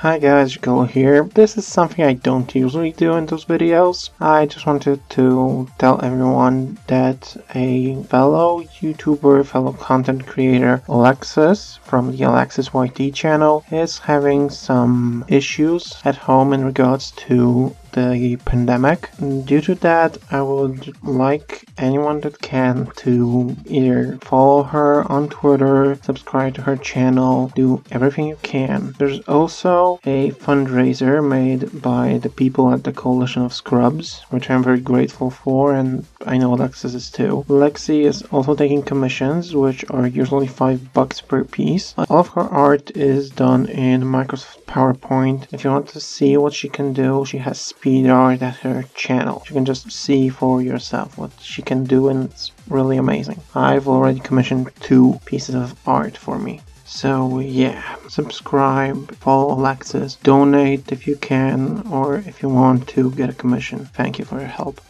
Hi guys, Go here. This is something I don't usually do in those videos. I just wanted to tell everyone that a fellow YouTuber, fellow content creator, Aleksis from the Aleksis YT channel is having some issues at home in regards to the pandemic. Due to that, I would like anyone that can to either follow her on Twitter, subscribe to her channel, do everything you can. There's also a fundraiser made by the people at the Coalition of Scrubs, which I'm very grateful for, and I know Aleksis is too. Lexi is also taking commissions, which are usually 5 bucks per piece. All of her art is done in Microsoft PowerPoint. If you want to see what she can do, she has speed art at her channel. You can just see for yourself what she can do and it's really amazing. I've already commissioned two pieces of art for me. So yeah, subscribe, follow Aleksis, donate if you can or if you want to get a commission. Thank you for your help.